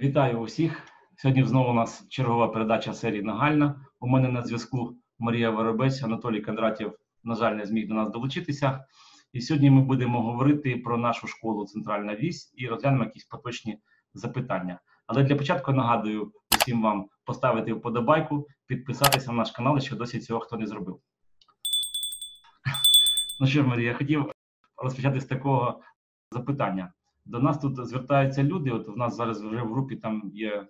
Вітаю усіх. Сьогодні знову у нас чергова передача серії Нагальна. У мене на зв'язку Марія Воробець, Анатолій Кондратів, на жаль, не зміг до нас долучитися. І сьогодні ми будемо говорити про нашу школу Центральна Вісь і розглянемо якісь поточні запитання. Але для початку нагадую усім вам поставити вподобайку, підписатися на наш канал, якщо досі цього хто не зробив. Ну що Марія, я хотів розпочати з такого запитання. До нас тут звертаються люди. От у нас зараз вже в групі там є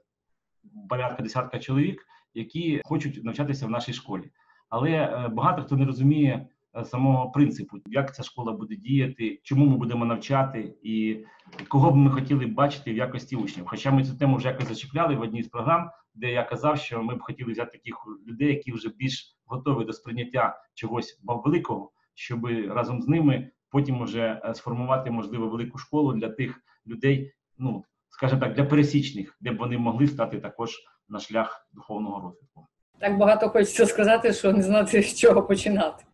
порядка десятка чоловік, які хочуть навчатися в нашій школі. Але е, багато хто не розуміє е, самого принципу, як ця школа буде діяти, чому ми будемо навчати, і кого б ми хотіли бачити в якості учнів. Хоча ми цю тему вже якось зачіпляли в одній з програм, де я казав, що ми б хотіли взяти таких людей, які вже більш готові до сприйняття чогось великого, щоб разом з ними потім уже е, сформувати можливо велику школу для тих людей, ну скажімо так, для пересічних, де б вони могли стати також на шлях духовного розвитку. Так багато хочеться сказати, що не знати, з чого починати.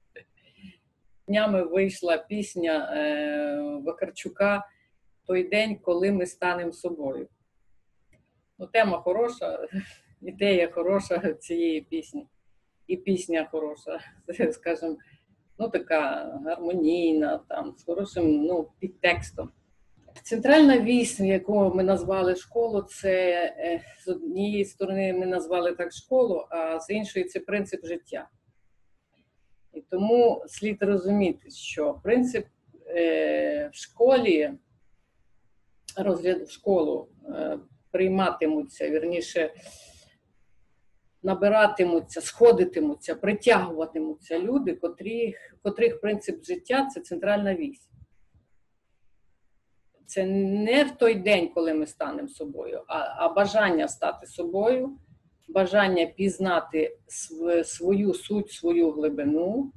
Днями вийшла пісня е, Вакарчука Той день, коли ми станемо собою. Ну, Тема хороша, ідея хороша цієї пісні. І пісня хороша, скажімо, ну така гармонійна, там, з хорошим ну, підтекстом. Центральна вісь, яку ми назвали школу, це е, з однієї сторони ми назвали так школу, а з іншої це принцип життя. І тому слід розуміти, що принцип е, в школі, розгляд в школу е, прийматимуться, вірніше, набиратимуться, сходитимуться, притягуватимуться люди, котрих, котрих принцип життя це центральна вісь. Це не в той день, коли ми станемо собою, а, а бажання стати собою, бажання пізнати св, свою суть, свою глибину,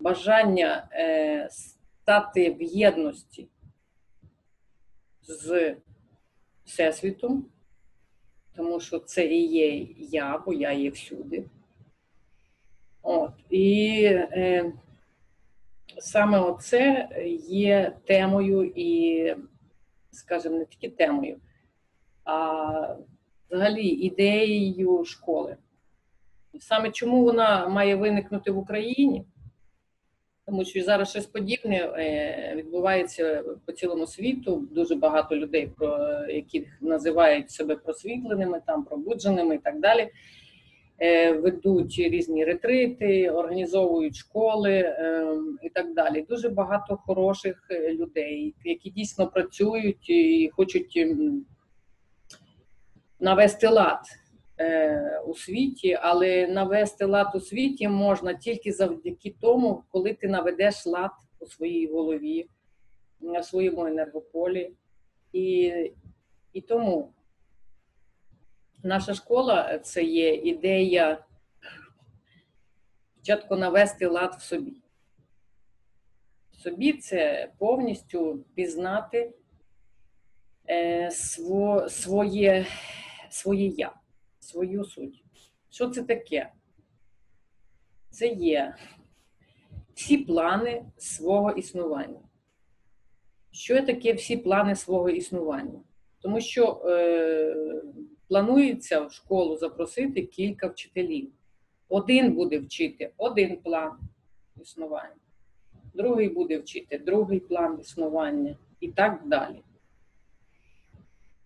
бажання е, стати в єдності з Всесвітом, тому що це і є я, бо я є всюди. От. І е, саме оце є темою і, скажімо, не тільки темою, а взагалі ідеєю школи. Саме чому вона має виникнути в Україні? Тому що зараз щось подібне відбувається по цілому світу. Дуже багато людей, про яких називають себе просвітленими, там пробудженими і так далі. Ведуть різні ретрити, організовують школи і так далі. Дуже багато хороших людей, які дійсно працюють і хочуть навести лад у світі, але навести лад у світі можна тільки завдяки тому, коли ти наведеш лад у своїй голові, на своєму енергополі. І, І тому наша школа це є ідея спочатку навести лад в собі. Собі це повністю пізнати е, сво, своє, своє я, свою суть. Що це таке? Це є всі плани свого існування. Що таке всі плани свого існування? Тому що е, планується в школу запросити кілька вчителів. Один буде вчити один план існування, другий буде вчити другий план існування і так далі.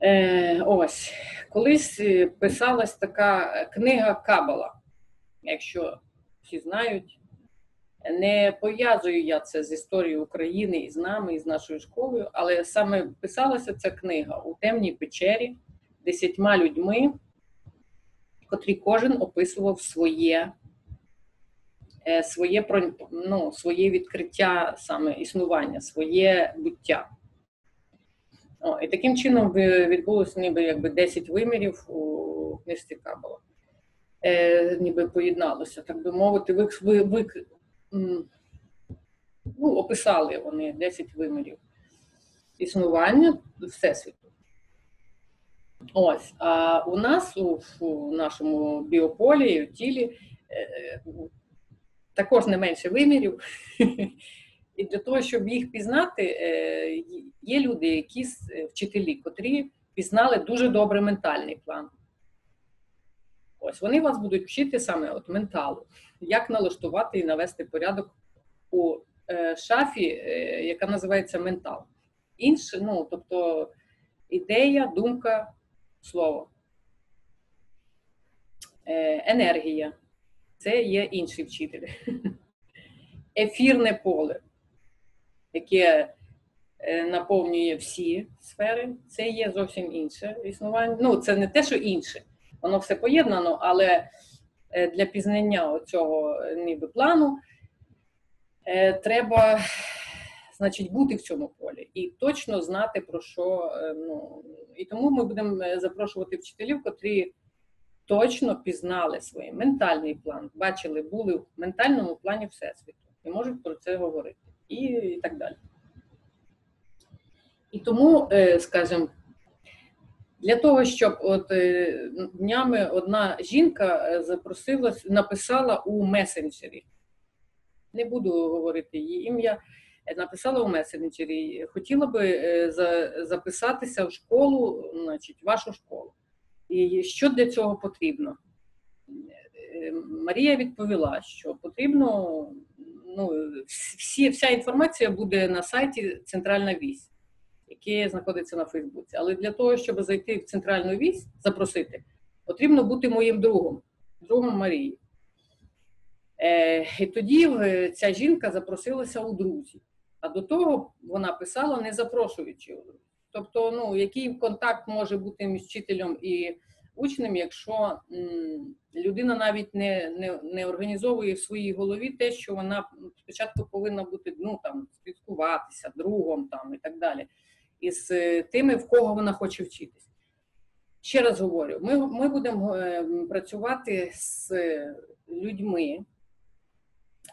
Е, Ось, колись писалась така книга Кабала, якщо всі знають. Не пов'язую я це з історією України і з нами, і з нашою школою, але саме писалася ця книга у темній печері десятьма людьми, котрі кожен описував своє своє, ну, своє відкриття, саме існування, своє буття. О, І таким чином відбулося ніби якби 10 вимірів у книжці Кабала. Е, Ніби поєдналося, так би мовити, ви, ви, ви ну, описали вони 10 вимірів існування Всесвіту. Ось, а у нас у, у нашому біополі, у тілі е, також не менше вимірів. І для того, щоб їх пізнати, е, є люди, які вчителі, котрі пізнали дуже добре ментальний план. Ось вони вас будуть вчити саме от менталу, як налаштувати і навести порядок у е, шафі, е, яка називається ментал. Інше, ну, тобто ідея, думка, слово. Е, енергія це є інший вчитель. Ефірне поле, яке е, наповнює всі сфери, це є зовсім інше існування. Ну, це не те, що інше, воно все поєднано, але е, для пізнання цього ніби плану е, треба значить, бути в цьому полі і точно знати про що. Ну, І тому ми будемо запрошувати вчителів, котрі точно пізнали свій ментальний план, бачили, були в ментальному плані Всесвіту і можуть про це говорити, і, і так далі. І тому, скажімо, для того, щоб от днями одна жінка запросила, написала у месенджері, не буду говорити її ім'я, написала у месенджері, хотіла би записатися в школу, значить, вашу школу. І що для цього потрібно? Марія відповіла, що потрібно, ну, всі, вся інформація буде на сайті Центральна вісь, який знаходиться на Фейсбуці. Але для того, щоб зайти в центральну вісь, запросити, потрібно бути моїм другом, другом Марії. Е, І тоді ця жінка запросилася у друзі. А до того вона писала, не запрошуючи. Тобто, ну, який контакт може бути між вчителем і учнем, якщо людина навіть не не, не організовує в своїй голові те, що вона спочатку повинна бути ну, там, спілкуватися, другом там, і так далі, із тими, в кого вона хоче вчитись. Ще раз говорю: ми, ми будемо працювати з людьми.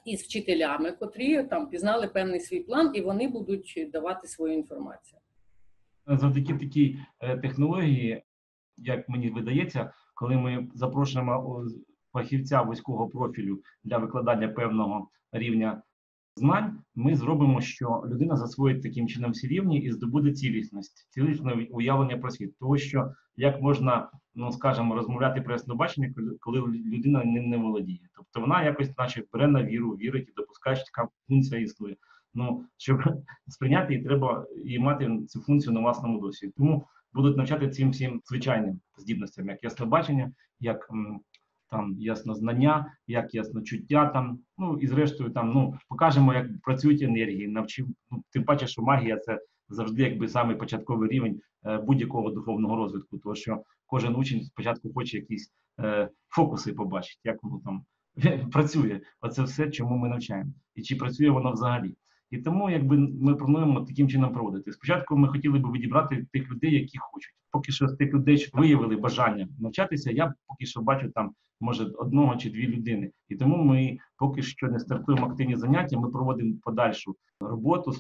Із вчителями, котрі там пізнали певний свій план, і вони будуть давати свою інформацію завдяки такій технології, як мені видається, коли ми запрошуємо фахівця вузького профілю для викладання певного рівня знань, ми зробимо, що людина засвоїть таким чином всі рівні і здобуде цілісність, цілісне уявлення про світ. Того, що як можна, ну скажімо, розмовляти про яснобачення, коли людина ним не володіє. Тобто вона якось, наче, бере на віру, вірить і допускає, що така функція існує. Ну щоб сприйняти її, треба і мати цю функцію на власному досвіді. Тому будуть навчати цим всім звичайним здібностям, як яснобачення, як там яснознання, як ясночуття там. Ну і зрештою, там ну покажемо, як працюють енергії, навчимо. Ну, тим паче, що магія це завжди якби самий початковий рівень е, будь-якого духовного розвитку, тому що кожен учень спочатку хоче якісь е, фокуси побачити, як воно там працює. Оце все, чому ми навчаємо, і чи працює воно взагалі. І тому, якби ми плануємо таким чином проводити. Спочатку ми хотіли б відібрати тих людей, які хочуть. Поки що з тих людей, що виявили бажання навчатися, я поки що бачу там може одного чи дві людини. І тому ми поки що не стартуємо активні заняття. Ми проводимо подальшу роботу з,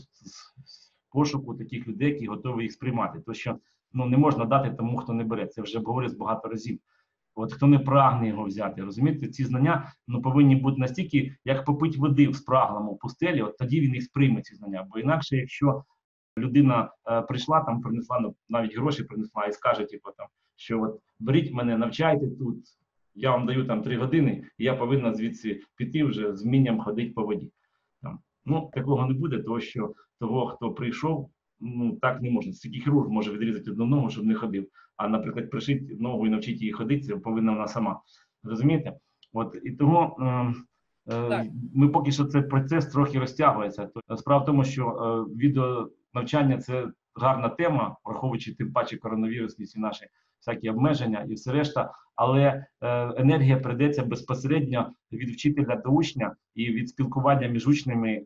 з пошуку таких людей, які готові їх сприймати. То що ну не можна дати тому, хто не бере. Це вже говорив багато разів. От хто не прагне його взяти, розумієте, ці знання ну повинні бути настільки, як попить води в спраглому пустелі, от тоді він їх сприйме ці знання. Бо інакше, якщо людина е, прийшла, там принесла ну, навіть гроші принесла і скаже, типу, там, що от беріть мене, навчайте тут, я вам даю там три години, і я повинна звідси піти вже з вмінням ходити по воді. Там. Ну, такого не буде, тому що того, хто прийшов, ну так не можна. Тільки хірург може відрізати одну ногу, щоб не ходив. А, наприклад, пришити ногу і навчити її ходити, це повинна вона сама. Розумієте? От і тому е, е, ми поки що цей процес трохи розтягується. Справа в тому, що е, відео навчання це гарна тема, враховуючи тим паче коронавірусні ці наші всякі обмеження і все решта, але е, енергія прийдеться безпосередньо від вчителя до учня і від спілкування між учнями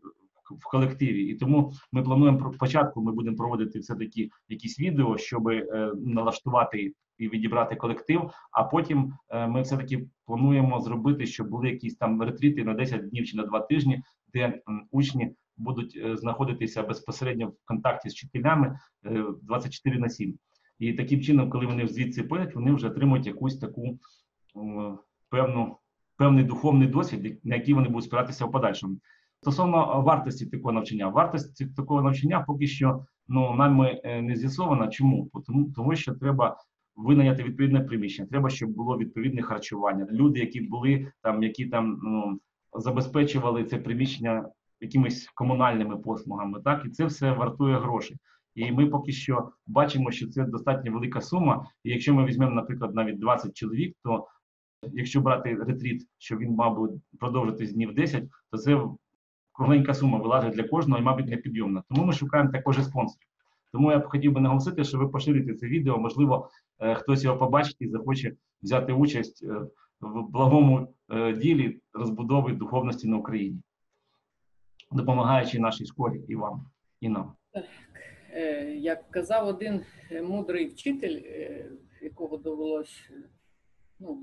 в колективі. І тому ми плануємо про спочатку, ми будемо проводити все таки якісь відео, щоб е, налаштувати і відібрати колектив. А потім е, ми все таки плануємо зробити, щоб були якісь там ретріти на 10 днів чи на 2 тижні, де учні будуть е, знаходитися безпосередньо в контакті з вчителями 24 на 7. І таким чином, коли вони звідси поїдуть, вони вже отримують якусь таку певну певний духовний досвід, на який вони будуть спиратися в подальшому. Стосовно вартості такого навчання, вартість такого навчання поки що ну нами е, не з'ясована. Чому? Тому, тому що треба винайняти відповідне приміщення. Треба, щоб було відповідне харчування. Люди, які були там, які там ну забезпечували це приміщення якимись комунальними послугами, так і це все вартує грошей. І ми поки що бачимо, що це достатньо велика сума. І якщо ми візьмемо, наприклад, навіть 20 чоловік, то якщо брати ретріт, що він мав би продовжитись днів 10, то це кругленька сума вилазить для кожного і, мабуть, непідйомна. Тому ми шукаємо також спонсорів. Тому я б хотів би наголосити, що ви поширите це відео. Можливо, е, хтось його побачить і захоче взяти участь е, в благому е, ділі розбудови духовності на Україні, допомагаючи нашій школі і вам, і нам. Як казав один мудрий вчитель, якого довелось, ну,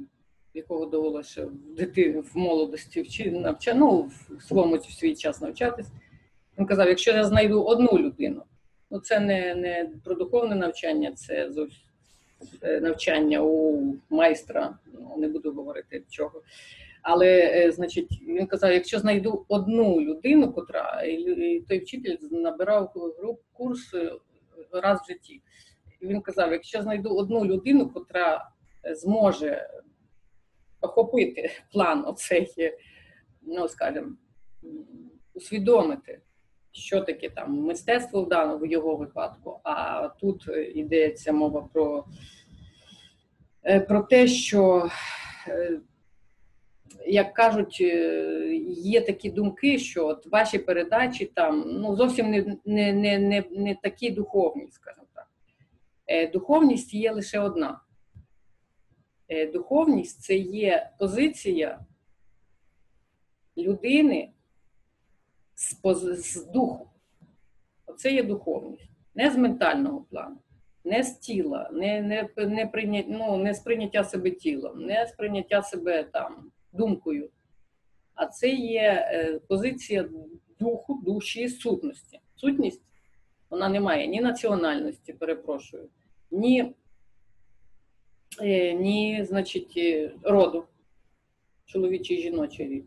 якого довелося в дитині в молодості вчи, навча, ну, в своєму свій час навчатись, він казав: якщо я знайду одну людину, ну це не не про духовне навчання, це зовсім навчання у майстра, ну не буду говорити чого. Але, значить, він казав: якщо знайду одну людину, котра і той вчитель набирав курс раз в житті. І він казав: якщо знайду одну людину, котра зможе охопити план оцей, ну скажімо, усвідомити, що таке там мистецтво в даному в його випадку. А тут йдеться мова про, про те, що, як кажуть, є такі думки, що от ваші передачі там ну, зовсім не, не, не, не, не такі духовні, скажімо так. Духовність є лише одна. Духовність це є позиція людини з, поз... з духу. Оце є духовність. Не з ментального плану, не з тіла, не не, не, прийня... ну, не сприйняття себе тілом, не сприйняття себе там думкою. А це є е, позиція духу, душі, сутності. Сутність вона не має ні національності, перепрошую, ні ні, значить, роду, чоловічий і жіночий рід.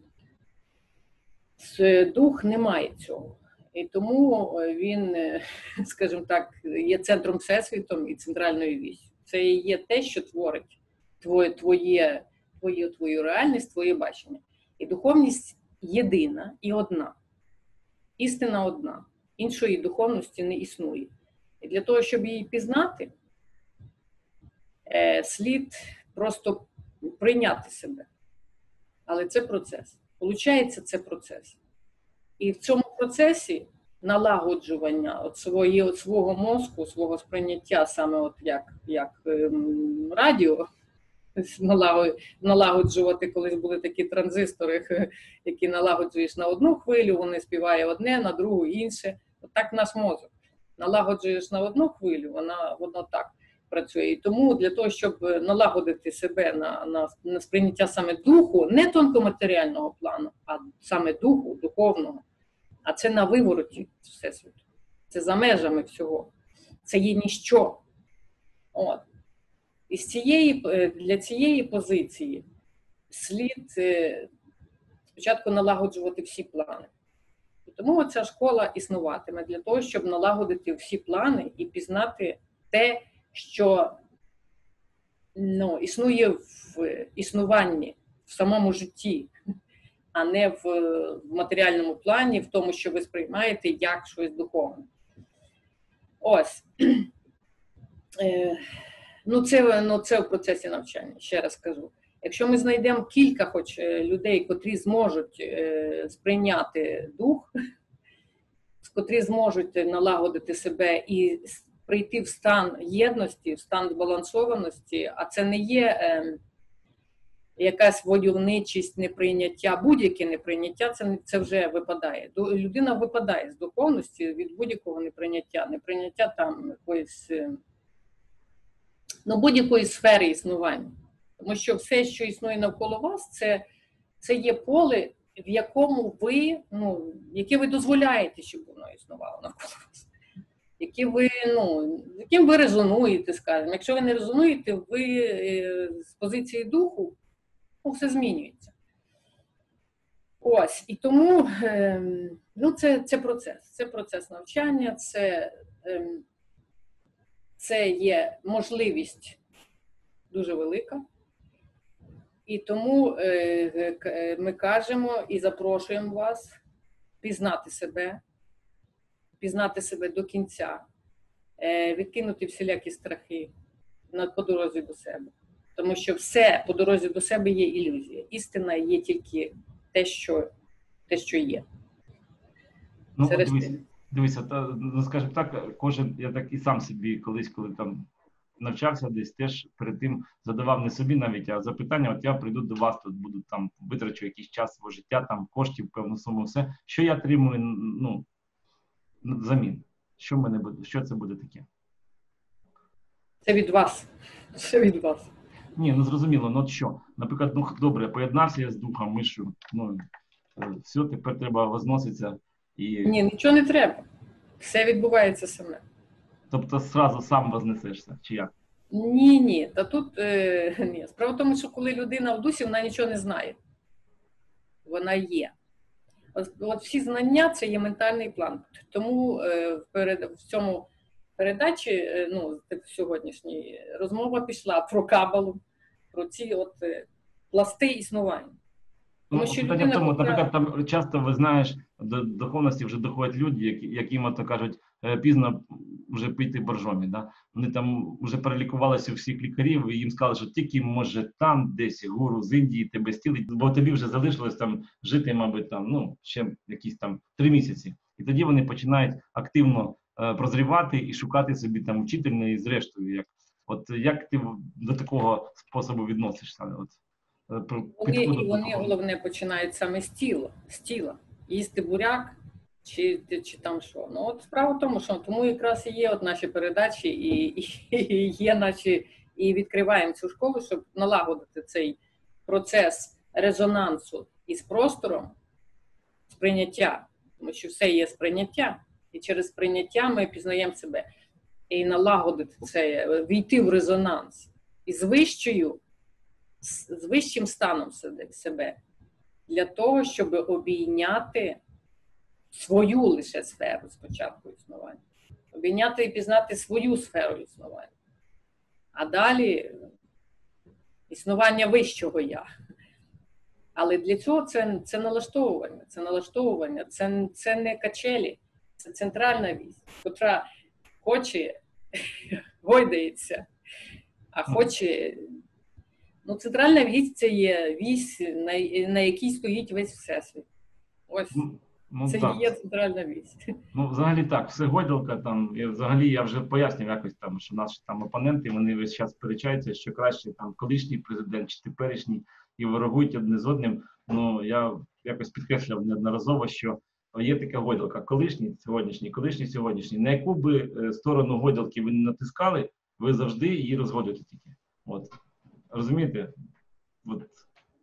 Дух не має цього. І тому він, скажімо так, є центром всесвітом і центральною вістю. Це є те, що творить твоє, твоє, твою, твою реальність, твоє бачення. І духовність єдина і одна. Істина одна. Іншої духовності не існує. І для того, щоб її пізнати, слід просто прийняти себе. Але це процес. Получається, це процес. І в цьому процесі налагоджування от свої, от свого мозку, свого сприйняття, саме от як як ем, радіо, налагоджувати, колись були такі транзистори, які налагоджуєш на одну хвилю, вони співає одне, на другу інше. От так наш мозок. Налагоджуєш на одну хвилю, вона воно так працює. І тому для того, щоб налагодити себе на, на, на сприйняття саме духу, не тонкоматеріального плану, а саме духу, духовного, а це на вивороті всесвіту. Це за межами всього. Це є ніщо. От. І з цієї, для цієї позиції слід е, спочатку налагоджувати всі плани. Тому ця школа існуватиме для того, щоб налагодити всі плани і пізнати те, що ну, існує в існуванні, в самому житті, а не в, матеріальному плані, в тому, що ви сприймаєте як щось духовне. Ось. Е, ну, це ну, це в процесі навчання, ще раз кажу. Якщо ми знайдемо кілька хоч е, людей, котрі зможуть е, сприйняти дух, котрі зможуть налагодити себе і прийти в стан єдності, в стан збалансованості, а це не є е, якась войовничість, неприйняття, будь-яке неприйняття, це це вже випадає. Людина випадає з духовності від будь-якого неприйняття, неприйняття там якоїсь е, ну, будь-якої сфери існування. Тому що все, що існує навколо вас, це це є поле, в якому ви, ну, яке ви дозволяєте, щоб воно існувало навколо вас які ви, ну, яким ви резонуєте, скажімо. Якщо ви не резонуєте, ви е, з позиції духу, ну, все змінюється. Ось і тому ем, ну, це, це процес. Це процес навчання, це, ем, це є можливість дуже велика. І тому е, е, ми кажемо і запрошуємо вас пізнати себе, пізнати себе до кінця, е, відкинути всілякі страхи на по дорозі до себе. Тому що все по дорозі до себе є ілюзія. Істина є тільки те, що, те, що є. Ну, дивись, дивися, та, ну, скажімо так, кожен, я так і сам собі колись, коли там навчався десь, теж перед тим задавав не собі навіть, а запитання: от я прийду до вас, тут буду там витрачу якийсь час свого життя, там коштів, певну суму, все. Що я отримую, ну, взамін? Що мене буде? Що це буде таке? Це від вас. Це від вас. Ні, ну зрозуміло, ну от що? Наприклад, ну добре, поєднався я з духом, мишу, ну е, все, тепер треба возноситися і. Ні, нічого не треба. Все відбувається саме. Тобто зразу сам вознесешся, чи як? Ні, ні. Та тут е, ні. Справа в тому, що коли людина в дусі, вона нічого не знає. Вона є. От, от всі знання це є ментальний план. Тому е, в, цьому передачі, е, ну, в сьогоднішній розмова пішла про кабалу, про ці от е, пласти існування. Тому Ну, що питання в тому, наприклад, там часто ви знаєш, до духовності вже доходять люди, які, яким ото кажуть, пізно вже пити боржомі. Да? Вони там вже перелікувалися всіх лікарів, і їм сказали, що тільки може там десь гуру з Індії тебе стілить, бо тобі вже залишилось там жити, мабуть, там ну ще якісь там три місяці. І тоді вони починають активно е, прозрівати і шукати собі там учительне і зрештою, як от як ти до такого способу відносишся? От е, про Вони, і вони головне починають саме з тіла, з тіла. Їсти буряк чи, чи там що. Ну от справа в тому, що тому якраз і є от наші передачі, і, і, і є наші, і відкриваємо цю школу, щоб налагодити цей процес резонансу із простором, сприйняття, тому що все є сприйняття, і через сприйняття ми пізнаємо себе. І налагодити це, війти в резонанс із вищою з з вищим станом себе для того, щоб обійняти свою лише сферу спочатку існування, обійняти і пізнати свою сферу існування, а далі існування вищого я. Але для цього це, це налаштовування, це налаштовування, це, це не качелі, це центральна вісь, котра хоче, гойдається, а хоче Ну, центральна вісь це є вісь, на, на якій стоїть весь всесвіт. Ось Ну, це так. і є центральна вісь. Ну, взагалі так, все гойдалка там, і взагалі я вже пояснював якось там, що наші там опоненти, вони весь час сперечаються, що краще там колишній президент чи теперішній, і ворогують одне з одним. Ну, я якось підкреслював неодноразово, що є така гойдалка, колишній сьогоднішній, колишній сьогоднішній. На яку би е, сторону гойдалки ви не натискали, ви завжди її розводите тільки. От. Розумієте? От.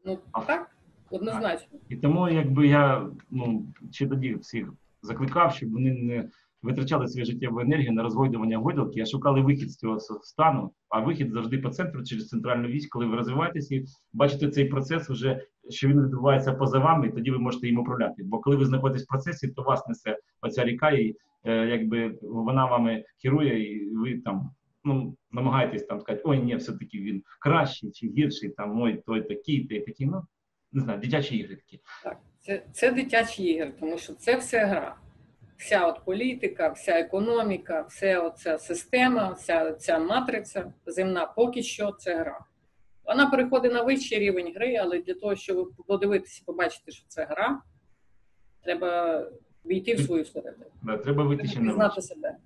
Ну так, однозначно. І тому, якби я ну ще тоді всіх закликав, щоб вони не витрачали свою життєву енергію на розгойдування гойдалки, а шукали вихід з цього стану. А вихід завжди по центру через центральну вісь, коли ви розвиваєтесь і бачите цей процес, вже що він відбувається поза вами, і тоді ви можете їм управляти. Бо коли ви знаходитесь в процесі, то вас несе оця ріка, і е, якби вона вами керує, і ви там. Ну, намагаєтесь там сказати, ой, ні, все-таки він кращий чи гірший, там ой, той такий, той такий. Ну, не знаю, дитячі ігри такі. Так. Це, це дитячі ігри, тому що це все гра. Вся от політика, вся економіка, вся оця система, вся ця матриця земна поки що це гра. Вона переходить на вищий рівень гри, але для того, щоб подивитися і побачити, що це гра, треба війти в свою середину, Да, треба вийти ще на себе.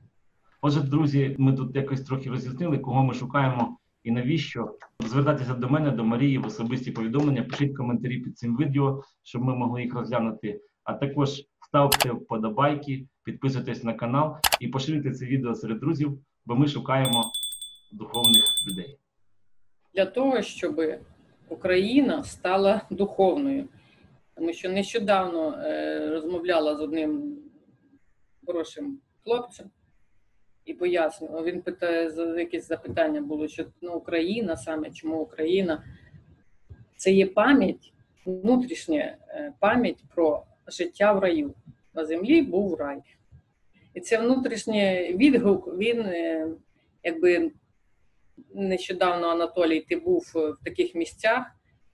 Отже, друзі, ми тут якось трохи роз'яснили, кого ми шукаємо і навіщо. Звертайтеся до мене, до Марії в особисті повідомлення, пишіть коментарі під цим відео, щоб ми могли їх розглянути. А також ставте вподобайки, підписуйтесь на канал і поширюйте це відео серед друзів, бо ми шукаємо духовних людей. для того, щоб Україна стала духовною. Тому що нещодавно е, розмовляла з одним хорошим хлопцем і пояснював. Він питає, якесь запитання було, що ну, Україна саме, чому Україна? Це є пам'ять внутрішня е, пам'ять про життя в раю. На землі був рай. І це внутрішній відгук, він е, якби нещодавно Анатолій, ти був е, в таких місцях,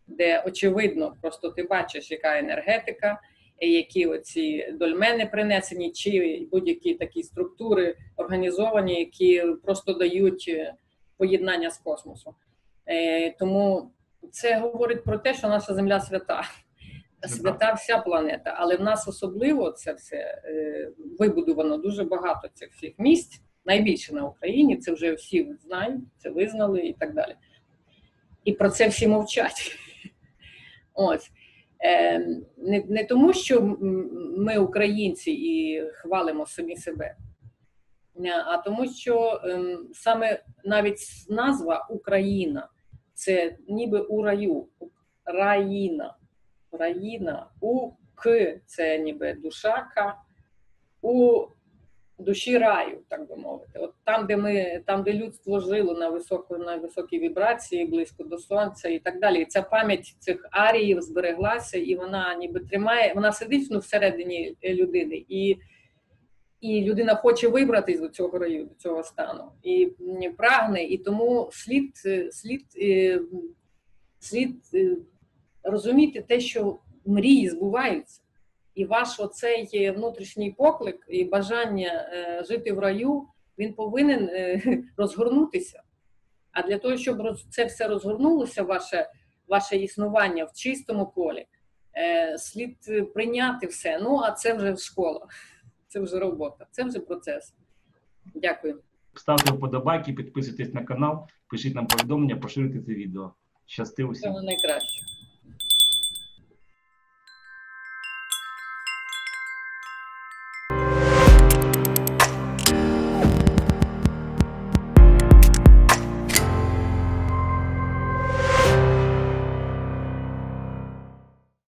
де очевидно, просто ти бачиш, яка енергетика, які оці дольмени принесені, чи будь-які такі структури організовані, які просто дають е, поєднання з космосом. Е, Тому це говорить про те, що наша земля свята. Свята вся планета, але в нас особливо це все е, вибудовано дуже багато цих всіх місць, найбільше на Україні. Це вже всі знають, це визнали і так далі. І про це всі мовчать. Ось. Е, не, не тому, що ми українці і хвалимо самі себе, е, а тому, що ем, саме навіть назва Україна це ніби у раю, раїна. Раїна, у К це ніби душа у душі раю, так би мовити. От там, де ми, там, де людство жило на високо, на високій вібрації, близько до сонця і так далі. І ця пам'ять цих аріїв збереглася, і вона ніби тримає, вона сидить ну, всередині людини, і, і людина хоче вибратись до цього раю, до цього стану, і прагне, і тому слід, е, слід, е, слід е, розуміти те, що мрії збуваються. І ваш оцей внутрішній поклик і бажання е, жити в раю, він повинен е, розгорнутися. А для того, щоб це все розгорнулося, ваше, ваше існування в чистому полі, е, слід е, прийняти все. Ну, а це вже школа, це вже робота, це вже процес. Дякую. Ставте вподобайки, підписуйтесь на канал, пишіть нам повідомлення, поширюйте це відео. Щасти усім! Всього найкращого.